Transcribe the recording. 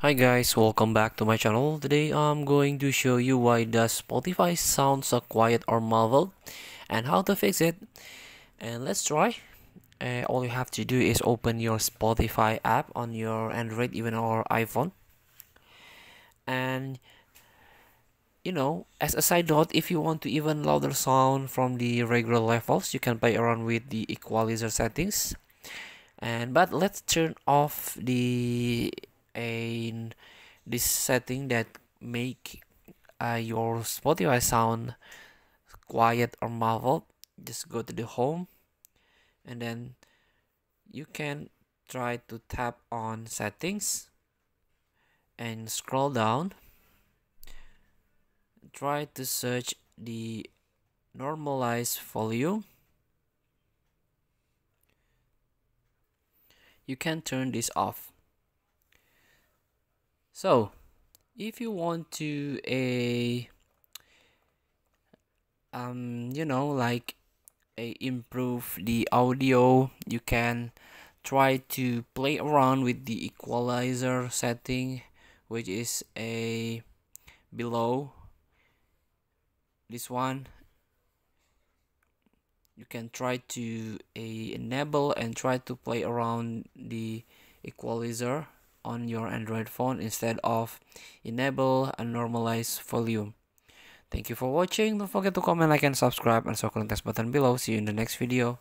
Hi guys, welcome back to my channel. Today I'm going to show you why does Spotify sound so quiet or muffled and how to fix it. And let's try. Uh, all you have to do is open your Spotify app on your Android even or iPhone. And you know, as a side note, if you want to even louder sound from the regular levels, you can play around with the equalizer settings. And but let's turn off the a this setting that make uh, your Spotify sound quiet or muffled just go to the home. And then you can try to tap on settings and scroll down. Try to search the normalize volume. You can turn this off so, if you want to a um you know like a improve the audio, you can try to play around with the equalizer setting which is a below this one. You can try to a enable and try to play around the equalizer on your Android phone instead of enable and normalize volume. Thank you for watching. Don't forget to comment, like, and subscribe and circle the test button below. See you in the next video.